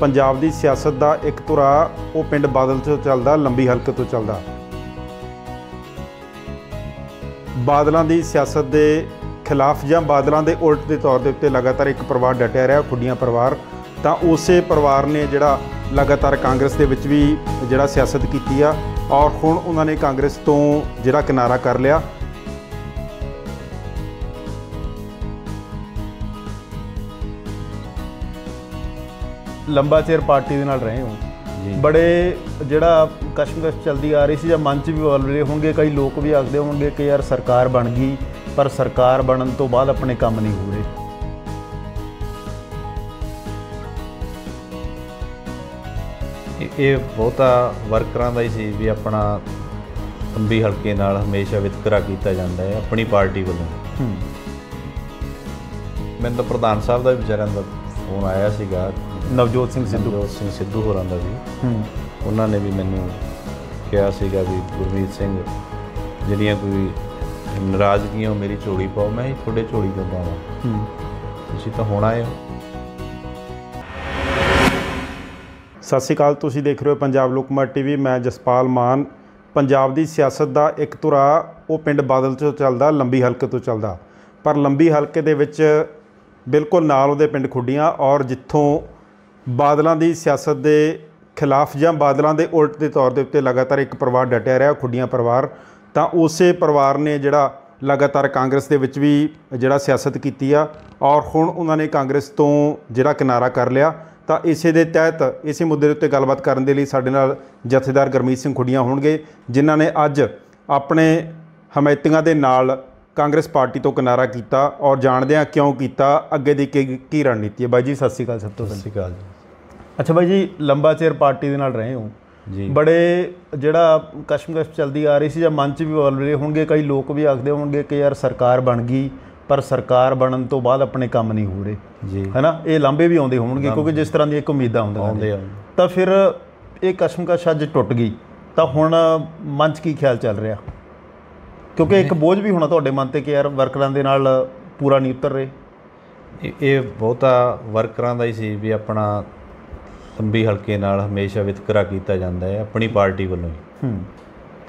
ਪੰਜਾਬ ਦੀ ਸਿਆਸਤ ਦਾ ਇੱਕ ਧੁਰਾ ਉਹ ਪਿੰਡ ਬਾਦਲ ਤੋਂ ਚੱਲਦਾ, ਲੰਬੀ ਹਲਕੇ ਤੋਂ ਚੱਲਦਾ। ਬਾਦਲਾਂ ਦੀ ਸਿਆਸਤ ਦੇ ਖਿਲਾਫ ਜਾਂ ਬਾਦਲਾਂ ਦੇ ਉਲਟ ਦੇ ਤੌਰ ਦੇ ਉੱਤੇ ਲਗਾਤਾਰ ਇੱਕ ਪਰਿਵਾਰ ਡਟਿਆ ਰਿਹਾ, ਖੁੱਡੀਆਂ ਪਰਿਵਾਰ, ਤਾਂ ਉਸੇ ਪਰਿਵਾਰ ਨੇ ਜਿਹੜਾ ਲਗਾਤਾਰ ਕਾਂਗਰਸ ਦੇ ਵਿੱਚ ਵੀ ਜਿਹੜਾ ਸਿਆਸਤ ਕੀਤੀ ਆ ਔਰ ਹੁਣ ਉਹਨਾਂ ਨੇ ਕਾਂਗਰਸ ਤੋਂ ਜਿਹੜਾ ਕਿਨਾਰਾ ਕਰ ਲਿਆ। ਲੰਬਾ ਚਿਰ ਪਾਰਟੀ ਦੇ ਨਾਲ ਰਹੇ ਹੋ। ਜੀ। ਬੜੇ ਜਿਹੜਾ ਕਸ਼ਮਕਸ਼ ਚੱਲਦੀ ਆ ਰਹੀ ਸੀ ਜਾਂ ਮਨ 'ਚ ਵੀ ਬੋਲ ਰਹੇ ਹੋਣਗੇ ਕਈ ਲੋਕ ਵੀ ਆਖਦੇ ਹੋਣਗੇ ਕਿ ਯਾਰ ਸਰਕਾਰ ਬਣ ਗਈ ਪਰ ਸਰਕਾਰ ਬਣਨ ਤੋਂ ਬਾਅਦ ਆਪਣੇ ਕੰਮ ਨਹੀਂ ਹੋ ਰਹੇ। ਇਹ- ਬਹੁਤਾ ਵਰਕਰਾਂ ਦਾ ਹੀ ਸੀ ਵੀ ਆਪਣਾ ਲੰਬੀ ਹਲਕੇ ਨਾਲ ਹਮੇਸ਼ਾ ਵਿਤਕਰਾ ਕੀਤਾ ਜਾਂਦਾ ਹੈ ਆਪਣੀ ਪਾਰਟੀ ਵੱਲੋਂ। ਮੈਨੂੰ ਤਾਂ ਪ੍ਰਧਾਨ ਸਾਹਿਬ ਦਾ ਵਿਚਾਰਿਆਂ ਦਾ ਫੋਨ ਆਇਆ ਸੀਗਾ ਨਵਜੋਤ ਸਿੰਘ ਸਿੱਧੂ। ਸਿੱਧੂ ਸਿੰਘ ਸਿੱਧੂ ਹੋਰਾਂ ਦਾ ਵੀ। ਹੂੰ। ਉਹਨਾਂ ਨੇ ਵੀ ਮੈਨੂੰ ਕਿਹਾ ਸੀਗਾ ਵੀ ਗੁਰਮੀਤ ਸਿੰਘ ਜਿਹੜੀਆਂ ਕੋਈ ਨਾਰਾਜ਼ਗੀਆਂ ਉਹ ਮੇਰੀ ਝੋਲੀ ਪਾਓ। ਮੈਂ ਹੀ ਤੁਹਾਡੇ ਝੋਲੀ ਕਿਉਂ ਪਾਵਾਂ? ਹੂੰ। ਤੁਸੀਂ ਤਾਂ ਹੁਣ ਆਏ ਹੋ। ਸਤਿ ਸ਼੍ਰੀ ਅਕਾਲ ਤੁਸੀਂ ਦੇਖ ਰਹੇ ਹੋ ਪੰਜਾਬ ਲੋਕਮਤ ਟੀਵੀ। ਮੈਂ ਜਸਪਾਲ ਮਾਨ। ਪੰਜਾਬ ਦੀ ਸਿਆਸਤ ਦਾ ਇੱਕ ਧੁਰਾ ਉਹ ਪਿੰਡ ਬਾਦਲ ਤੋਂ ਚੱਲਦਾ ਲੰਬੀ ਹਲਕੇ ਤੋਂ ਚੱਲਦਾ। ਪਰ ਲੰਬੀ ਹਲਕੇ ਦੇ ਵਿੱਚ ਬਿਲਕੁਲ ਨਾਲ ਉਹਦੇ ਪਿੰਡ ਖੁੱਡੀਆਂ ਔਰ ਜਿੱਥੋਂ ਬਾਦਲਾਂ ਦੀ ਸਿਆਸਤ ਦੇ ਖਿਲਾਫ ਜਾਂ ਬਾਦਲਾਂ ਦੇ ਉਲਟ ਦੇ ਤੌਰ ਦੇ ਉੱਤੇ ਲਗਾਤਾਰ ਇੱਕ ਪਰਿਵਾਰ ਡਟਿਆ ਰਿਹਾ, ਖੁੱਡੀਆਂ ਪਰਿਵਾਰ, ਤਾਂ ਉਸੇ ਪਰਿਵਾਰ ਨੇ ਜਿਹੜਾ ਲਗਾਤਾਰ ਕਾਂਗਰਸ ਦੇ ਵਿੱਚ ਵੀ ਜਿਹੜਾ ਸਿਆਸਤ ਕੀਤੀ ਆ ਔਰ ਹੁਣ ਉਹਨਾਂ ਨੇ ਕਾਂਗਰਸ ਤੋਂ ਜਿਹੜਾ ਕਿਨਾਰਾ ਕਰ ਲਿਆ, ਤਾਂ ਇਸੇ ਦੇ ਤਹਿਤ ਇਸੇ ਮੁੱਦੇ ਦੇ ਉੱਤੇ ਗੱਲਬਾਤ ਕਰਨ ਦੇ ਲਈ ਸਾਡੇ ਨਾਲ ਜਥੇਦਾਰ ਗਰਮੀਤ ਸਿੰਘ ਖੁੱਡੀਆਂ ਹੋਣਗੇ, ਜਿਨ੍ਹਾਂ ਨੇ ਅੱਜ ਆਪਣੇ ਹਮਾਇਤੀਆਂ ਦੇ ਨਾਲ ਕਾਂਗਰਸ ਪਾਰਟੀ ਤੋਂ ਕਿਨਾਰਾ ਕੀਤਾ ਔਰ ਜਾਣਦੇ ਆ ਕਿਉਂ ਕੀਤਾ, ਅੱਗੇ ਦੀ ਕੀ ਕੀ ਰਣਨੀਤੀ ਹੈ? ਬਾਈ ਜੀ, ਸਤਿ ਸ਼੍ਰੀ ਅਕਾਲ ਸਭ ਤੋਂ ਸਤਿ ਸ਼੍ਰੀ ਅਕਾਲ ਜੀ। ਅੱਛਾ ਬਾਈ ਜੀ ਲੰਬਾ ਚਿਰ ਪਾਰਟੀ ਦੇ ਨਾਲ ਰਹੇ ਹੋ। ਜੀ। ਬੜੇ ਜਿਹੜਾ ਕਸ਼ਮਕਸ਼ ਚੱਲਦੀ ਆ ਰਹੀ ਸੀ ਜਾਂ ਮਨ 'ਚ ਵੀ ਬੋਲ ਰਹੇ ਹੋਣਗੇ ਕਈ ਲੋਕ ਵੀ ਆਖਦੇ ਹੋਣਗੇ ਕਿ ਯਾਰ ਸਰਕਾਰ ਬਣ ਗਈ ਪਰ ਸਰਕਾਰ ਬਣਨ ਤੋਂ ਬਾਅਦ ਆਪਣੇ ਕੰਮ ਨਹੀਂ ਹੋ ਰਹੇ। ਜੀ। ਹੈਨਾ? ਇਹ ਲਾਂਬੇ ਵੀ ਆਉਂਦੇ ਹੋਣਗੇ ਕਿਉਂਕਿ ਜਿਸ ਤਰ੍ਹਾਂ ਦੀ ਇੱਕ ਉਮੀਦਾਂ ਹੁੰਦੀਆਂ ਨੇ। ਆਉਂਦੇ ਆ। ਤਾਂ ਫਿਰ ਇਹ ਕਸ਼ਮਕਸ਼ ਅੱਜ ਟੁੱਟ ਗਈ। ਤਾਂ ਹੁਣ ਮਨ 'ਚ ਕੀ ਖਿਆਲ ਚੱਲ ਰਿਹਾ? ਕਿਉਂਕਿ ਇੱਕ ਬੋਝ ਵੀ ਹੋਣਾ ਤੁਹਾਡੇ ਮਨ ਤੇ ਕਿ ਯਾਰ ਵਰਕਰਾਂ ਦੇ ਨਾਲ ਪੂਰਾ ਨਹੀਂ ਉਤਰ ਰਹੇ। ਇਹ ਬਹੁਤਾ ਵਰਕਰਾਂ ਦਾ ਹੀ ਸੀ ਵੀ ਆਪਣਾ ਲੰਬੀ ਹਲਕੇ ਨਾਲ ਹਮੇਸ਼ਾ ਵਿਤਕਰਾ ਕੀਤਾ ਜਾਂਦਾ ਹੈ ਆਪਣੀ ਪਾਰਟੀ ਵੱਲੋਂ ਹੀ।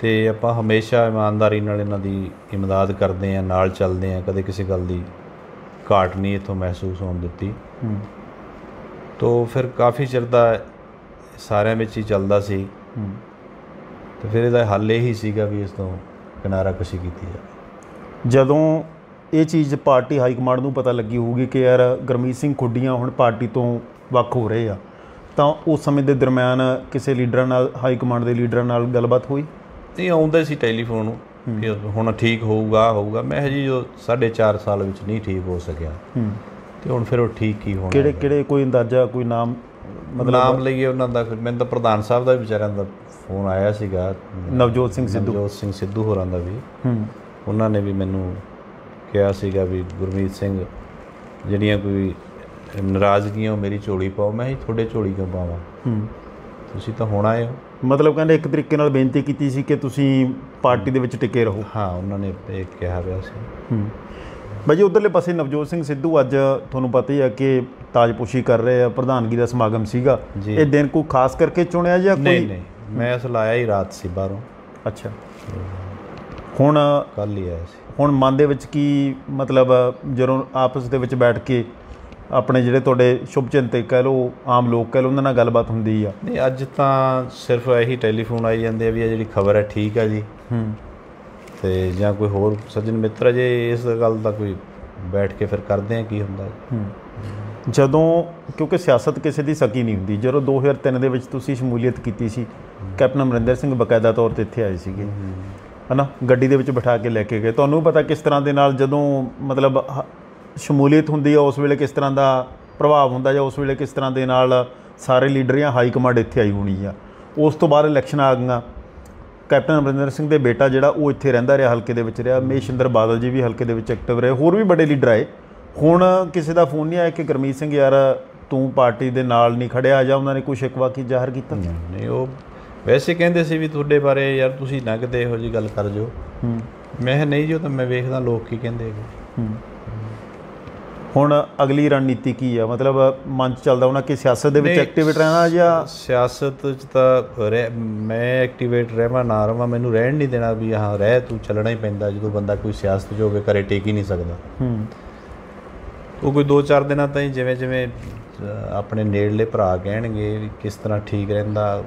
ਤੇ ਆਪਾਂ ਹਮੇਸ਼ਾ ਇਮਾਨਦਾਰੀ ਨਾਲ ਇਹਨਾਂ ਦੀ ਇਮਦਾਦ ਕਰਦੇ ਆਂ ਨਾਲ ਚੱਲਦੇ ਆਂ ਕਦੇ ਕਿਸੇ ਗੱਲ ਦੀ ਘਾਟ ਨਹੀਂ ਇਥੋਂ ਮਹਿਸੂਸ ਹੋਣ ਦਿੱਤੀ। ਹੂੰ। ਤੋਂ ਫਿਰ ਕਾਫੀ ਚਿਰ ਦਾ ਸਾਰਿਆਂ ਵਿੱਚ ਹੀ ਚੱਲਦਾ ਸੀ। ਹੂੰ। ਤੇ ਫਿਰ ਇਹਦਾ ਹੱਲ ਇਹ ਹੀ ਸੀਗਾ ਵੀ ਇਸ ਤੋਂ ਕਿਨਾਰਾ ਕਸ਼ੀ ਕੀਤੀ ਜਾਵੇ। ਜਦੋਂ ਇਹ ਚੀਜ਼ ਪਾਰਟੀ ਹਾਈ ਕਮਾਂਡ ਨੂੰ ਪਤਾ ਲੱਗੀ ਹੋਊਗੀ ਕਿ ਯਾਰ ਗਰਮੀਤ ਸਿੰਘ ਖੁੱਡੀਆਂ ਹੁਣ ਪਾਰਟੀ ਤੋਂ ਵੱਖ ਹੋ ਰਹੇ ਆ ਤਾਂ ਉਸ ਸਮੇਂ ਦੇ ਦਰਮਿਆਨ ਕਿਸੇ ਲੀਡਰਾਂ ਨਾਲ ਹਾਈ ਕਮਾਂਡ ਦੇ ਲੀਡਰਾਂ ਨਾਲ ਗੱਲਬਾਤ ਹੋਈ? ਇਹ ਆਉਂਦਾ ਸੀ ਟੈਲੀਫੋਨ ਕਿ ਹੁਣ ਠੀਕ ਹੋਊਗਾ ਹੋਊਗਾ। ਮੈਂ ਹਜੇ ਜੋ 4.5 ਸਾਲ ਵਿੱਚ ਨਹੀਂ ਠੀਕ ਹੋ ਸਕਿਆ। ਤੇ ਹੁਣ ਫਿਰ ਉਹ ਠੀਕ ਕੀ ਹੋਣਾ ਕਿਹੜੇ ਕਿਹੜੇ ਕੋਈ ਅੰਦਾਜ਼ਾ ਕੋਈ ਨਾਮ ਮਤਲਬ ਨਾਮ ਲਈਏ ਉਹਨਾਂ ਦਾ ਫਿਰ ਮੈਨੂੰ ਤਾਂ ਪ੍ਰਧਾਨ ਸਾਹਿਬ ਦਾ ਵਿਚਾਰਿਆਂ ਦਾ ਫੋਨ ਆਇਆ ਸੀਗਾ। ਨਵਜੋਤ ਸਿੰਘ ਸਿੱਧੂ। ਨਵਜੋਤ ਸਿੰਘ ਸਿੱਧੂ ਹੋਰਾਂ ਦਾ ਵੀ। ਹੂੰ। ਉਹਨਾਂ ਨੇ ਵੀ ਮੈਨੂੰ ਕਿਹਾ ਸੀਗਾ ਵੀ ਗੁਰਮੀਤ ਸਿੰਘ ਜਿਹੜੀਆਂ ਕੋਈ ਨਾਰਾਜ਼ਗੀਆਂ ਮੇਰੀ ਝੋਲੀ ਪਾਓ। ਮੈਂ ਹੀ ਤੁਹਾਡੇ ਝੋਲੀ ਕਿਉਂ ਪਾਵਾਂ? ਹੂੰ। ਤੁਸੀਂ ਤਾਂ ਹੁਣ ਆਏ ਹੋ। ਮਤਲਬ ਕਹਿੰਦੇ ਇੱਕ ਤਰੀਕੇ ਨਾਲ ਬੇਨਤੀ ਕੀਤੀ ਸੀ ਕਿ ਤੁਸੀਂ ਪਾਰਟੀ ਦੇ ਵਿੱਚ ਟਿਕੇ ਰਹੋ। ਹਾਂ ਉਹਨਾਂ ਨੇ ਇਹ ਕਿਹਾ ਹੋਇਆ ਸੀ। ਹੂੰ। ਬਾਈ ਉਧਰਲੇ ਪਾਸੇ ਨਵਜੋਤ ਸਿੰਘ ਸਿੱਧੂ ਅੱਜ ਤੁਹਾਨੂੰ ਪਤਾ ਹੀ ਹੈ ਕਿ ਤਾਜਪੋਸ਼ੀ ਕਰ ਰਹੇ ਆ ਪ੍ਰਧਾਨਗੀ ਦਾ ਸਮਾਗਮ ਸੀਗਾ। ਇਹ ਦਿਨ ਕੋਈ ਖਾਸ ਕਰਕੇ ਚੁਣਿਆ ਜਾਂ ਨਹੀਂ ਕੋਈ ਨਹੀਂ ਮੈਂ ਅਸਲ ਆਇਆ ਹੀ ਰਾਤ ਸੀ ਬਾਹਰੋਂ। ਅੱਛਾ। ਹੁਣ ਕੱਲ ਹੀ ਆਇਆ ਸੀ। ਹੁਣ ਮਨ ਦੇ ਵਿੱਚ ਕੀ ਮਤਲਬ ਜਦੋਂ ਆਪਸ ਦੇ ਵਿੱਚ ਬੈਠ ਕੇ ਆਪਣੇ ਜਿਹੜੇ ਤੁਹਾਡੇ ਸ਼ੁਭ ਚਿੰਤਕ ਕਹਿ ਲਓ ਆਮ ਲੋਕ ਕਹਿ ਲਓ ਉਹਨਾਂ ਨਾਲ ਗੱਲਬਾਤ ਹੁੰਦੀ ਆ। ਨਹੀਂ ਅੱਜ ਤਾਂ ਸਿਰਫ ਇਹੀ ਟੈਲੀਫੋਨ ਆਈ ਜਾਂਦੇ ਆ ਵੀ ਇਹ ਜਿਹੜੀ ਖਬਰ ਹੈ ਠੀਕ ਹੈ ਜੀ। ਹੂੰ। ਤੇ ਜਾਂ ਕੋਈ ਹੋਰ ਸੱਜਣ ਮਿੱਤਰ ਜੇ ਇਸ ਗੱਲ ਦਾ ਕੋਈ ਬੈਠ ਕੇ ਫਿਰ ਕਰਦੇ ਆ ਕੀ ਹੁੰਦਾ ਹੈ। ਜਦੋਂ ਕਿਉਂਕਿ ਸਿਆਸਤ ਕਿਸੇ ਦੀ ਸਕੀ ਨਹੀਂ ਹੁੰਦੀ ਜਦੋਂ 2003 ਦੇ ਵਿੱਚ ਤੁਸੀਂ ਸ਼ਮੂਲੀਅਤ ਕੀਤੀ ਸੀ ਕੈਪਟਨ ਅਮਰਿੰਦਰ ਸਿੰਘ ਬਕਾਇਦਾ ਤੌਰ ਤੇ ਇੱਥੇ ਆਏ ਸੀਗੇ। ਹਨਾ? ਗੱਡੀ ਦੇ ਵਿੱਚ ਬਿਠਾ ਕੇ ਲੈ ਕੇ ਗਏ। ਤੁਹਾਨੂੰ ਪਤਾ ਕਿਸ ਤਰ੍ਹਾਂ ਦੇ ਨਾਲ ਜਦੋਂ ਮਤਲਬ ਸ਼ਮੂਲੀਅਤ ਹੁੰਦੀ ਆ ਉਸ ਵੇਲੇ ਕਿਸ ਤਰ੍ਹਾਂ ਦਾ ਪ੍ਰਭਾਵ ਹੁੰਦਾ ਜਾਂ ਉਸ ਵੇਲੇ ਕਿਸ ਤਰ੍ਹਾਂ ਦੇ ਨਾਲ ਸਾਰੇ ਲੀਡਰ ਜਾਂ ਹਾਈ ਕਮਾਂਡ ਇੱਥੇ ਆਈ ਹੋਣੀ ਆ। ਉਸ ਤੋਂ ਬਾਅਦ ਇਲੈਕਸ਼ਨ ਆ ਗਈਆਂ। ਕੈਪਟਨ ਅਮਰਿੰਦਰ ਸਿੰਘ ਦੇ ਬੇਟਾ ਜਿਹੜਾ ਉਹ ਇੱਥੇ ਰਹਿੰਦਾ ਰਿਹਾ ਹਲਕੇ ਦੇ ਵਿੱਚ ਰਿਹਾ। ਮਹੇਸ਼ਿੰਦਰ ਬਾਦਲ ਜੀ ਵੀ ਹਲਕੇ ਦੇ ਵਿੱਚ ਐਕਟਿਵ ਰਹੇ। ਹੋਰ ਵੀ ਵੱਡੇ ਲੀਡਰ ਆਏ। ਹੁਣ ਕਿਸੇ ਦਾ ਫੋਨ ਨਹੀਂ ਆਇਆ ਕਿ ਗਰਮੀਤ ਸਿੰਘ ਯਾਰ ਤੂੰ ਪਾਰਟੀ ਦੇ ਨਾਲ ਨਹੀਂ ਖੜਿਆ। ਜਾਂ ਉਹਨਾਂ ਨੇ ਕੋਈ ਸ਼ਿਕਵਾ ਕੀ ਜ਼ਾਹਰ ਕੀਤਾ? ਨਹੀਂ ਉਹ ਵੈਸੇ ਕਹਿੰਦੇ ਸੀ ਵੀ ਤੁਹਾਡੇ ਬਾਰੇ ਯਾਰ ਤੁਸੀਂ ਨਾ ਕਿਤੇ ਇਹੋ ਜੀ ਗੱਲ ਕਰ ਜੋ। ਹੂੰ। ਮੈਂ ਨਹੀਂ ਜੋ ਤਾਂ ਮੈਂ ਵੇਖਦਾ ਲੋਕ ਕੀ ਕਹਿੰਦੇ ਹੈਗੇ? ਹੂੰ। ਹੁਣ ਅਗਲੀ ਰਣਨੀਤੀ ਕੀ ਆ? ਮਤਲਬ ਮਨ 'ਚ ਚੱਲਦਾ ਹੋਣਾ ਕਿ ਸਿਆਸਤ ਦੇ ਵਿੱਚ ਐਕਟਿਵੇਟ ਰਹਿਣਾ ਜਾਂ ਸਿਆਸਤ 'ਚ ਤਾਂ ਮੈਂ ਐਕਟੀਵੇਟ ਰਹਿਵਾਂ ਨਾ ਰਵਾਂ ਮੈਨੂੰ ਰਹਿਣ ਨਹੀਂ ਦੇਣਾ ਵੀ ਹਾਂ ਰਹਿ ਤੂੰ ਚੱਲਣਾ ਹੀ ਪੈਂਦਾ ਜਦੋਂ ਬੰਦਾ ਕੋਈ ਸਿਆਸਤ 'ਚ ਹੋਵੇ ਘਰੇ ਟੇਕ ਹੀ ਨਹੀਂ ਸਕਦਾ। ਹੂੰ। ਉਹ ਕੋਈ 2-4 ਦਿਨਾਂ ਤਾਈਂ ਜਿਵੇਂ ਜਿਵੇਂ ਆਪਣੇ ਨੇੜਲੇ ਭਰਾ ਕਹਿਣਗੇ ਕਿਸ ਤਰ੍ਹਾਂ ਠੀਕ ਰਹਿੰਦਾ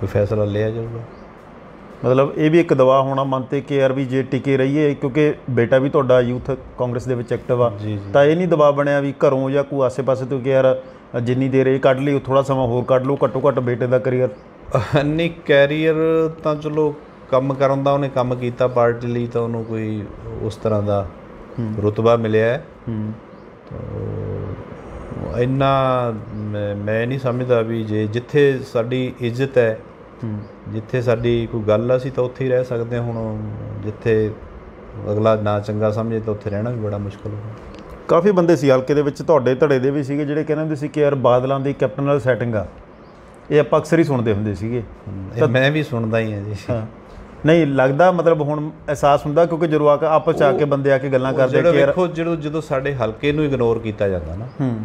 ਕੋਈ ਫੈਸਲਾ ਲਿਆ ਜਾਊਗਾ। ਮਤਲਬ ਇਹ ਵੀ ਇੱਕ ਦਵਾ ਹੋਣਾ ਮਨ ਤੇ ਕਿ ਯਾਰ ਵੀ ਜੇ ਟਿਕੇ ਰਹੀਏ ਕਿਉਂਕਿ ਬੇਟਾ ਵੀ ਤੁਹਾਡਾ ਯੂਥ ਕਾਂਗਰਸ ਦੇ ਵਿੱਚ ਐਕਟਿਵ ਆ ਤਾਂ ਇਹ ਨਹੀਂ ਦਬਾਅ ਬਣਿਆ ਵੀ ਘਰੋਂ ਜਾਂ ਕੋਈ ਆਸੇ-ਪਾਸੇ ਤੋਂ ਕਿ ਯਾਰ ਜਿੰਨੀ ਦੇਰ ਇਹ ਕੱਢ ਲਈ ਥੋੜਾ ਸਮਾਂ ਹੋਰ ਕੱਢ ਲਓ ਘੱਟੋ ਘੱਟ ਬੇਟੇ ਦਾ ਕਰੀਅਰ ਨਹੀਂ ਕੈਰੀਅਰ ਤਾਂ ਚਲੋ ਕੰਮ ਕਰਨ ਦਾ ਉਹਨੇ ਕੰਮ ਕੀਤਾ ਪਾਰਟੀ ਲਈ ਤਾਂ ਉਹਨੂੰ ਕੋਈ ਉਸ ਤਰ੍ਹਾਂ ਦਾ ਰੁਤਬਾ ਮਿਲਿਆ। ਹੈ। ਇੰਨਾ ਮੈਂ- ਨਹੀਂ ਸਮਝਦਾ ਵੀ ਜੇ ਜਿੱਥੇ ਸਾਡੀ ਇੱਜ਼ਤ ਹੂੰ ਜਿੱਥੇ ਸਾਡੀ ਕੋਈ ਗੱਲ ਆ, ਅਸੀਂ ਤਾਂ ਉੱਥੇ ਹੀ ਰਹਿ ਸਕਦੇ ਹੁਣ ਜਿੱਥੇ ਅਗਲਾ ਨਾ ਚੰਗਾ ਸਮਝੇ ਤਾਂ ਉੱਥੇ ਰਹਿਣਾ ਵੀ ਬੜਾ ਮੁਸ਼ਕਲ ਹੋਊਗਾ। ਕਾਫੀ ਬੰਦੇ ਸੀ ਹਲਕੇ ਦੇ ਵਿੱਚ ਤੁਹਾਡੇ ਧੜੇ ਦੇ ਵੀ ਸੀਗੇ ਜਿਹੜੇ ਕਹਿੰਦੇ ਹੁੰਦੇ ਸੀ ਕਿ ਯਾਰ ਬਾਦਲਾਂ ਦੀ ਕੈਪਟਨ ਨਾਲ ਸੈਟਿੰਗ ਆ। ਇਹ ਆਪਾਂ ਅਕਸਰ ਹੀ ਸੁਣਦੇ ਹੁੰਦੇ ਸੀਗੇ। ਇਹ ਮੈਂ ਵੀ ਸੁਣਦਾ ਹੀ ਹਾਂ ਜੀ। ਨਹੀਂ ਲੱਗਦਾ ਮਤਲਬ ਹੁਣ ਅਹਿਸਾਸ ਹੁੰਦਾ ਕਿਉਂਕਿ ਜਦੋਂ ਆ ਕੇ ਆਪਸ 'ਚ ਆ ਕੇ ਬੰਦੇ ਆ ਕੇ ਗੱਲਾਂ ਕਰਦੇ ਕਿ ਯਾਰ ਵੇਖੋ ਜਦੋਂ ਜਦੋਂ ਸਾਡੇ ਹਲਕੇ ਨੂੰ ਇਗਨੋਰ ਕੀਤਾ ਜਾਂਦਾ ਨਾ ਹੂੰ।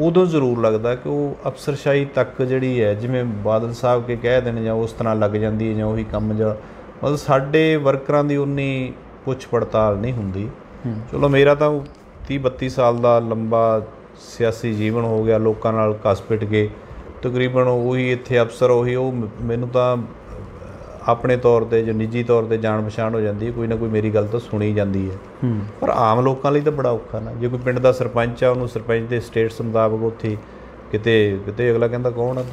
ਉਦੋਂ ਜ਼ਰੂਰ ਲੱਗਦਾ ਕਿ ਉਹ ਅਫਸਰਸ਼ਾਹੀ ਤੱਕ ਜਿਹੜੀ ਹੈ ਜਿਵੇਂ ਬਾਦਲ ਸਾਹਿਬ ਕੇ ਕਹਿ ਦੇਣ ਜਾਂ ਉਸ ਤਰ੍ਹਾਂ ਲੱਗ ਜਾਂਦੀ ਹੈ ਜਾਂ ਉਹੀ ਕੰਮ ਜਾਂ ਮਤਲਬ ਸਾਡੇ ਵਰਕਰਾਂ ਦੀ ਉਨੀ ਪੁੱਛ ਪੜਤਾਲ ਨਹੀਂ ਹੁੰਦੀ। ਚਲੋ ਮੇਰਾ ਤਾਂ 30 32 ਸਾਲ ਦਾ ਲੰਬਾ ਸਿਆਸੀ ਜੀਵਨ ਹੋ ਗਿਆ ਲੋਕਾਂ ਨਾਲ ਘਸ ਪਿਟ ਗਏ ਤਕਰੀਬਨ ਉਹੀ ਇੱਥੇ ਅਫਸਰ ਉਹੀ ਉਹ ਮੈਨੂੰ ਤਾਂ ਆਪਣੇ ਤੌਰ ਤੇ ਜਾਂ ਨਿੱਜੀ ਤੌਰ ਤੇ ਜਾਣ ਪਛਾਣ ਹੋ ਜਾਂਦੀ ਹੈ ਕੋਈ ਨਾ ਕੋਈ ਮੇਰੀ ਗੱਲ ਤਾਂ ਸੁਣੀ ਜਾਂਦੀ ਹੈ। ਪਰ ਆਮ ਲੋਕਾਂ ਲਈ ਤਾਂ ਬੜਾ ਔਖਾ ਨਾ। ਜੇ ਕੋਈ ਪਿੰਡ ਦਾ ਸਰਪੰਚ ਆ ਉਹਨੂੰ ਸਰਪੰਚ ਦੇ ਸਟੇਟਸ ਮੁਤਾਬਕ ਉੱਥੇ ਕਿਤੇ ਕਿਤੇ ਅਗਲਾ ਕਹਿੰਦਾ ਕੌਣ ਆ?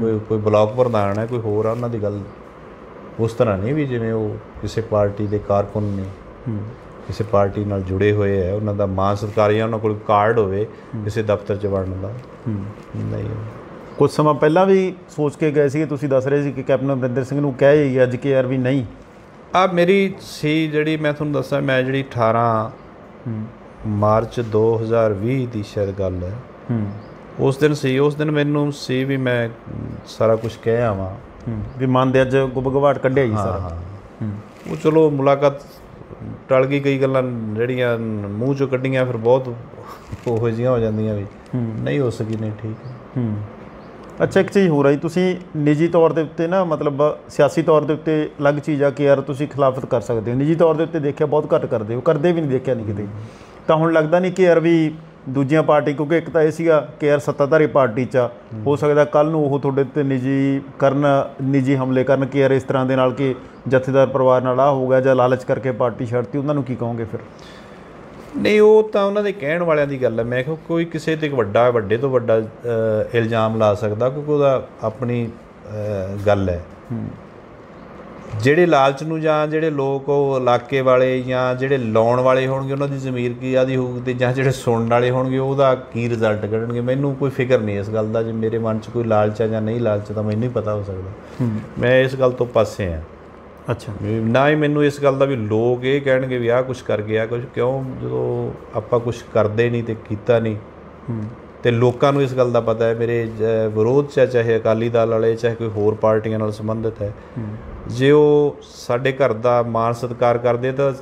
ਕੋਈ ਕੋਈ ਬਲਾਕ ਪ੍ਰਧਾਨ ਹੈ ਕੋਈ ਹੋਰ ਆ ਉਹਨਾਂ ਦੀ ਗੱਲ ਉਸ ਤਰ੍ਹਾਂ ਨਹੀਂ ਵੀ ਜਿਵੇਂ ਉਹ ਕਿਸੇ ਪਾਰਟੀ ਦੇ ਕਾਰਕੁਨ ਨੇ। ਕਿਸੇ ਪਾਰਟੀ ਨਾਲ ਜੁੜੇ ਹੋਏ ਹੈ ਉਹਨਾਂ ਦਾ ਮਾਨ ਸਤਿਕਾਰ ਜਾਂ ਉਹਨਾਂ ਕੋਲ ਕਾਰਡ ਹੋਵੇ ਕਿਸੇ ਦਫ਼ਤਰ 'ਚ ਵੜਨ ਦਾ। ਨਹੀਂ। ਕੁਝ ਸਮਾਂ ਪਹਿਲਾਂ ਵੀ ਸੋਚ ਕੇ ਗਏ ਸੀ ਤੁਸੀਂ ਦੱਸ ਰਹੇ ਸੀ ਕਿ ਕੈਪਟਨ ਅਮਰਿੰਦਰ ਸਿੰਘ ਨੂੰ ਕਹਿ ਹੀ ਅੱਜ ਕਿ ਯਾਰ ਵੀ ਨਹੀਂ। ਆ ਮੇਰੀ ਸੀ ਜਿਹੜੀ ਮੈਂ ਤੁਹਾਨੂੰ ਦੱਸਾਂ ਮੈਂ ਜਿਹੜੀ 18 ਹੂੰ। ਮਾਰਚ 2020 ਦੀ ਸ਼ਾਇਦ ਗੱਲ ਹੈ। ਹੂੰ। ਉਸ ਦਿਨ ਸੀ ਉਸ ਦਿਨ ਮੈਨੂੰ ਸੀ ਵੀ ਮੈਂ ਸਾਰਾ ਕੁਝ ਕਹਿ ਆਵਾਂ। ਵੀ ਮਨ ਦੇ ਅੱਜ ਗੁਬਗਵਾਟ ਕੱਢਿਆ ਹੀ ਹਾਂ। ਸਾਰਾ ਉਹ ਚਲੋ ਮੁਲਾਕਾਤ ਟਲ ਗਈ ਕਈ ਗੱਲਾਂ ਜਿਹੜੀਆਂ ਮੂੰਹ ਚੋਂ ਕੱਢੀਆਂ ਫਿਰ ਬਹੁਤ ਉਹੋ ਜਿਹੀਆਂ ਹੋ ਜਾਂਦੀਆਂ ਵੀ। ਨਹੀਂ ਹੋ ਸਕੀ ਨਹੀਂ ਠੀਕ। ਹੈ। ਅੱਛਾ ਇੱਕ ਚੀਜ਼ ਹੋਰ ਆਈ ਤੁਸੀਂ ਨਿੱਜੀ ਤੌਰ ਦੇ ਉੱਤੇ ਨਾ ਮਤਲਬ ਸਿਆਸੀ ਤੌਰ ਦੇ ਉੱਤੇ ਅਲੱਗ ਚੀਜ਼ ਆ ਕਿ ਯਾਰ ਤੁਸੀਂ ਖਿਲਾਫਤ ਕਰ ਸਕਦੇ ਹੋ। ਨਿੱਜੀ ਤੌਰ ਦੇ ਉੱਤੇ ਦੇਖਿਆ ਬਹੁਤ ਘੱਟ ਕਰਦੇ ਹੋ ਕਰਦੇ ਵੀ ਨਹੀਂ ਦੇਖਿਆ ਨਹੀਂ ਕਿਤੇ। ਤਾਂ ਹੁਣ ਲੱਗਦਾ ਨਹੀਂ ਕਿ ਯਾਰ ਵੀ ਦੂਜੀਆਂ ਪਾਰਟੀ ਕਿਉਂਕਿ ਇੱਕ ਤਾਂ ਇਹ ਸੀਗਾ ਕਿ ਯਾਰ ਸੱਤਾਧਾਰੀ ਪਾਰਟੀ ਚ ਹੋ। ਸਕਦਾ ਕੱਲ ਨੂੰ ਉਹ ਤੁਹਾਡੇ ਤੇ ਨਿੱਜੀ ਕਰਨ ਨਿੱਜੀ ਹਮਲੇ ਕਰਨ ਕਿ ਯਾਰ ਇਸ ਤਰ੍ਹਾਂ ਦੇ ਨਾਲ ਕਿ ਜਥੇਦਾਰ ਪਰਿਵਾਰ ਨਾਲ ਆ ਹੋ ਗਿਆ ਜਾਂ ਲਾਲਚ ਕਰਕੇ ਪਾਰਟੀ ਛੱਡਤੀ ਉਹਨਾਂ ਨੂੰ ਕੀ ਕਹੋਗੇ ਫਿਰ? ਨਹੀਂ ਉਹ ਤਾਂ ਉਹਨਾਂ ਦੇ ਕਹਿਣ ਵਾਲਿਆਂ ਦੀ ਗੱਲ ਹੈ। ਮੈਂ ਕਿਹਾ ਕੋਈ ਕਿਸੇ ਤੇ ਵੱਡਾ ਵੱਡੇ ਤੋਂ ਵੱਡਾ ਇਲਜ਼ਾਮ ਲਾ ਸਕਦਾ ਕਿਉਂਕਿ ਉਹਦਾ ਆਪਣੀ ਗੱਲ ਹੈ। ਜਿਹੜੇ ਲਾਲਚ ਨੂੰ ਜਾਂ ਜਿਹੜੇ ਲੋਕ ਉਹ ਇਲਾਕੇ ਵਾਲੇ ਜਾਂ ਜਿਹੜੇ ਲਾਉਣ ਵਾਲੇ ਹੋਣਗੇ ਉਹਨਾਂ ਦੀ ਜ਼ਮੀਰ ਕੀ ਆਦੀ ਹੋਊਗੀ ਤੇ ਜਾਂ ਜਿਹੜੇ ਸੁਣਨ ਵਾਲੇ ਹੋਣਗੇ ਉਹਦਾ ਕੀ ਰਿਜ਼ਲਟ ਕੱਢਣਗੇ? ਮੈਨੂੰ ਕੋਈ ਫਿਕਰ ਨਹੀਂ ਇਸ ਗੱਲ ਦਾ। ਜੇ ਮੇਰੇ ਮਨ 'ਚ ਕੋਈ ਲਾਲਚ ਹੈ ਜਾਂ ਨਹੀਂ ਲਾਲਚ ਤਾਂ ਮੈਨੂੰ ਹੀ ਪਤਾ ਹੋ ਸਕਦਾ। ਮੈਂ ਇਸ ਗੱਲ ਤੋਂ ਪਾਸੇ ਆ ਅੱਛਾ। ਨਾ ਹੀ ਮੈਨੂੰ ਇਸ ਗੱਲ ਦਾ ਵੀ ਲੋਕ ਇਹ ਕਹਿਣਗੇ ਵੀ ਆਹ ਕੁਝ ਕਰ ਗਿਆ ਕੁਝ ਕਿਉਂ? ਜਦੋਂ ਆਪਾਂ ਕੁਝ ਕਰਦੇ ਨਹੀਂ ਤੇ ਕੀਤਾ ਨਹੀਂ। ਤੇ ਲੋਕਾਂ ਨੂੰ ਇਸ ਗੱਲ ਦਾ ਪਤਾ ਹੈ ਮੇਰੇ ਵਿਰੋਧ 'ਚ ਚਾਹੇ ਅਕਾਲੀ ਦਲ ਵਾਲੇ ਚਾਹੇ ਕੋਈ ਹੋਰ ਪਾਰਟੀਆਂ ਨਾਲ ਸੰਬੰਧਿਤ ਹੈ। ਜੇ ਉਹ ਸਾਡੇ ਘਰ ਦਾ ਮਾਨ ਸਤਿਕਾਰ ਕਰਦੇ ਤਾਂ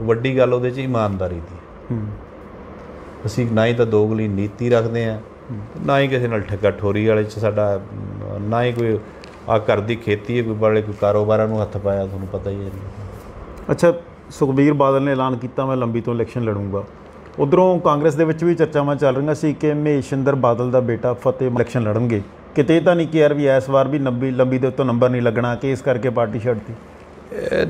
ਵੱਡੀ ਗੱਲ ਉਹਦੇ 'ਚ ਇਮਾਨਦਾਰੀ ਦੀ ਅਸੀਂ ਨਾ ਹੀ ਤਾਂ ਦੋਗਲੀ ਨੀਤੀ ਰੱਖਦੇ ਆ ਨਾ ਹੀ ਕਿਸੇ ਨਾਲ ਠੱਗਾ ਠੋਰੀ ਵਾਲੇ 'ਚ ਸਾਡਾ ਨਾ ਹੀ ਕੋਈ ਆ ਘਰ ਦੀ ਖੇਤੀ ਹੈ ਕੋਈ ਬੜੇ ਕੋਈ ਕਾਰੋਬਾਰਾਂ ਨੂੰ ਹੱਥ ਪਾਇਆ ਤੁਹਾਨੂੰ ਪਤਾ ਹੀ ਹੈ ਅੱਛਾ ਸੁਖਬੀਰ ਬਾਦਲ ਨੇ ਐਲਾਨ ਕੀਤਾ ਮੈਂ ਲੰਬੀ ਤੋਂ ਇਲੈਕਸ਼ਨ ਲੜੂੰਗਾ। ਉਧਰੋਂ ਕਾਂਗਰਸ ਦੇ ਵਿੱਚ ਵੀ ਚਰਚਾਵਾਂ ਚੱਲ ਰਹੀਆਂ ਸੀ ਕਿ ਮਹੇਸ਼ਿੰਦਰ ਬਾਦਲ ਦਾ ਬੇਟਾ ਫਤਿਹ ਇਲੈਕਸ਼ਨ ਲੜਨਗੇ। ਕਿਤੇ ਤਾਂ ਨਹੀਂ ਕਿ ਯਾਰ ਵੀ ਇਸ ਵਾਰ ਵੀ ਲੰਬੀ ਲੰਬੀ ਦੇ ਉੱਤੋਂ ਨੰਬਰ ਨਹੀਂ ਲੱਗਣਾ ਕਿ ਇਸ ਕਰਕੇ ਪਾਰਟੀ ਛੱਡਤੀ?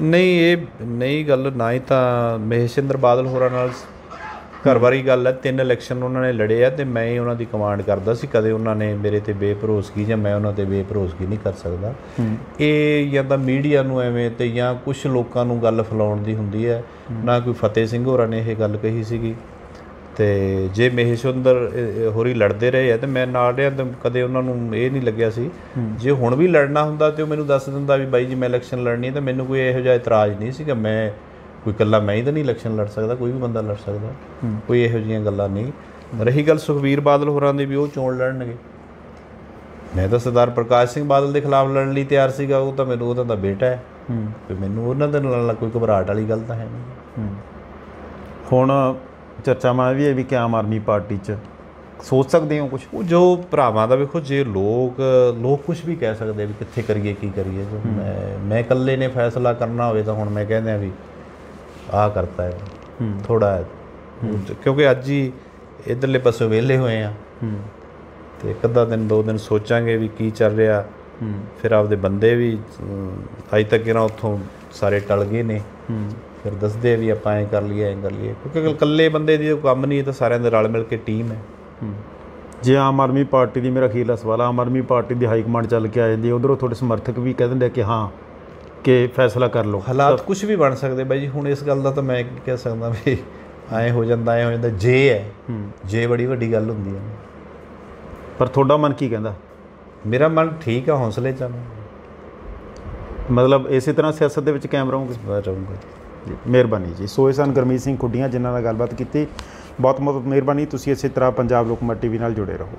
ਨਹੀਂ ਇਹ ਨਹੀਂ ਗੱਲ ਨਾ ਹੀ ਤਾਂ ਮਹੇਸ਼ਿੰਦਰ ਬਾਦਲ ਹੋਰਾਂ ਨਾਲ ਘਰ ਵਾਰੀ ਗੱਲ ਹੈ ਤਿੰਨ ਇਲੈਕਸ਼ਨ ਉਹਨਾਂ ਨੇ ਲੜੇ ਆ ਤੇ ਮੈਂ ਹੀ ਉਹਨਾਂ ਦੀ ਕਮਾਂਡ ਕਰਦਾ ਸੀ ਕਦੇ ਉਹਨਾਂ ਨੇ ਮੇਰੇ ਤੇ ਬੇਭਰੋਸਗੀ ਜਾਂ ਮੈਂ ਉਹਨਾਂ ਤੇ ਬੇਭਰੋਸਗੀ ਨਹੀਂ ਕਰ ਸਕਦਾ। ਇਹ ਜਾਂ ਤਾਂ ਮੀਡੀਆ ਨੂੰ ਐਵੇਂ ਤੇ ਜਾਂ ਕੁਝ ਲੋਕਾਂ ਨੂੰ ਗੱਲ ਫੈਲਾਉਣ ਦੀ ਹੁੰਦੀ ਹੈ ਨਾ ਕੋਈ ਫਤਿਹ ਸਿੰਘ ਹੋਰਾਂ ਨੇ ਇਹ ਗੱਲ ਕਹੀ ਸੀਗੀ। ਤੇ ਜੇ ਅ, ਹੋਰੀ ਲੜਦੇ ਰਹੇ ਆ ਤੇ ਮੈਂ ਨਾਲ ਰਿਹਾ ਤਾਂ ਕਦੇ ਉਹਨਾਂ ਨੂੰ ਇਹ ਨਹੀਂ ਲੱਗਿਆ ਸੀ। ਜੇ ਹੁਣ ਵੀ ਲੜਨਾ ਹੁੰਦਾ ਤੇ ਉਹ ਮੈਨੂੰ ਦੱਸ ਦਿੰਦਾ ਵੀ ਬਾਈ ਜੀ ਮੈਂ ਇਲੈਕਸ਼ਨ ਲੜਨੀ ਹੈ ਤਾਂ ਮੈਨੂੰ ਕੋਈ ਇਹੋ ਜਿਹਾ ਇਤਰਾਜ਼ ਨਹੀਂ ਸੀਗਾ। ਮੈਂ ਕੋਈ ਇਕੱਲਾ ਮੈਂ ਹੀ ਤਾਂ ਨਹੀਂ ਇਲੈਕਸ਼ਨ ਲੜ ਸਕਦਾ ਕੋਈ ਵੀ ਬੰਦਾ ਲੜ ਸਕਦਾ। ਕੋਈ ਇਹੋ ਜਿਹੀਆਂ ਗੱਲਾਂ ਨਹੀਂ। ਰਹੀ ਗੱਲ ਸੁਖਵੀਰ ਬਾਦਲ ਹੋਰਾਂ ਦੀ ਵੀ ਉਹ ਚੋਣ ਲੜਨਗੇ। ਮੈਂ ਤਾਂ ਸਰਦਾਰ ਪ੍ਰਕਾਸ਼ ਸਿੰਘ ਬਾਦਲ ਦੇ ਖਿਲਾਫ ਲੜਨ ਲਈ ਤਿਆਰ ਸੀਗਾ ਉਹ ਤਾਂ ਮੈਨੂੰ ਉਹਦਾ ਬੇਟਾ ਹੈ। ਤੇ ਮੈਨੂੰ ਉਹਨਾਂ ਦੇ ਨਾਲ ਕੋਈ ਘਬਰਾਹਟ ਵਾਲੀ ਗੱਲ ਤਾਂ ਹੈ ਨਹੀਂ। ਹੁਣ ਚਰਚਾਵਾਂ ਇਹ ਵੀ ਹੈ ਵੀ ਕਿ ਆਮ ਆਦਮੀ ਪਾਰਟੀ 'ਚ ਸੋਚ ਸਕਦੇ ਹੋ ਕੁਝ ਉਹ ਜੋ ਭਰਾਵਾਂ ਦਾ ਵੇਖੋ ਜੇ ਲੋਕ ਲੋਕ ਕੁਝ ਵੀ ਕਹਿ ਸਕਦੇ ਵੀ ਕਿੱਥੇ ਕਰੀਏ ਕੀ ਕਰੀਏ। ਜੋ ਮੈਂ ਮੈਂ ਇਕੱਲੇ ਨੇ ਫੈਸਲਾ ਕਰਨਾ ਹੋਵੇ ਤਾਂ ਹੁਣ ਮੈਂ ਕਹਿੰਦੇ ਆ ਵੀ ਆਹ ਕਰਤਾ ਹੈ ਥੋੜਾ ਕਿਉਂਕਿ ਅੱਜ ਹੀ ਇਧਰਲੇ ਪਾਸੇ ਵਿਹਲੇ ਹੋਏ ਆ। ਤੇ ਇੱਕ ਅੱਧਾ ਦਿਨ ਦੋ ਦਿਨ ਸੋਚਾਂਗੇ ਵੀ ਕੀ ਚੱਲ ਰਿਹਾ। ਫਿਰ ਆਪਦੇ ਬੰਦੇ ਵੀ ਅੱਜ ਤੱਕ ਇਹਨਾਂ ਉੱਥੋਂ ਸਾਰੇ ਟਲ ਗਏ ਨੇ। ਫਿਰ ਦੱਸਦੇ ਆ ਵੀ ਆਪਾਂ ਐਂ ਕਰ ਲਈਏ ਐਂ ਕਰ ਲਈਏ। ਕਿਉਂਕਿ ਇਕੱਲੇ ਬੰਦੇ ਦੀ ਕੰਮ ਨਹੀਂ ਇਹ ਤਾਂ ਸਾਰਿਆਂ ਦੇ ਰਲ ਮਿਲ ਕੇ ਟੀਮ ਹੈ। ਜੇ ਆਮ ਆਦਮੀ ਪਾਰਟੀ ਦੀ ਮੇਰਾ ਅਖੀਰਲਾ ਸਵਾਲ ਆ, ਆਮ ਆਦਮੀ ਪਾਰਟੀ ਦੀ ਹਾਈ ਕਮਾਂਡ ਚੱਲ ਕੇ ਆ ਜਾਂਦੀ ਹੈ ਉਧਰੋਂ ਤੁਹਾਡੇ ਸਮਰਥਕ ਵੀ ਕਹਿ ਦਿੰਦੇ ਆ ਕਿ ਹਾਂ ਕਿ ਫੈਸਲਾ ਕਰ ਲਓ। ਹਾਲਾਤ ਕੁਝ ਵੀ ਬਣ ਸਕਦੇ ਬਾਈ ਜੀ ਹੁਣ ਇਸ ਗੱਲ ਦਾ ਤਾਂ ਮੈਂ ਕੀ ਕਹਿ ਸਕਦਾ ਵੀ ਐਂ ਹੋ ਜਾਂਦਾ ਐਂ ਹੋ ਜਾਂਦਾ ਜੇ ਹੈ ਜੇ ਬੜੀ ਵੱਡੀ ਗੱਲ ਹੁੰਦੀ ਹੈ। ਪਰ ਤੁਹਾਡਾ ਮਨ ਕੀ ਕਹਿੰਦਾ? ਮੇਰਾ ਮਨ ਠੀਕ ਆ ਹੌਸਲੇ ਚ ਮਤਲਬ ਇਸੇ ਤਰ੍ਹਾਂ ਸਿਆਸਤ ਦੇ ਵਿੱਚ ਕਾਇਮ ਰਹੋਗੇ? ਰਹੂੰਗਾ ਜੀ। ਮਿਹਰਬਾਨੀ ਜੀ। ਸੋ ਇਹ ਸਨ ਗੁਰਮੀਤ ਸਿੰਘ ਖੁੱਡੀਆਂ ਜਿਨ੍ਹਾਂ ਨਾਲ ਗੱਲਬਾਤ ਕੀਤੀ। ਬਹੁਤ ਬਹੁਤ ਮਿਹਰਬਾਨੀ। ਤੁਸੀਂ ਇਸੇ ਤਰ੍ਹਾਂ ਪੰਜਾਬ ਲੋਕਮਤ ਟੀਵੀ ਨਾਲ ਜੁੜੇ ਰਹੋ।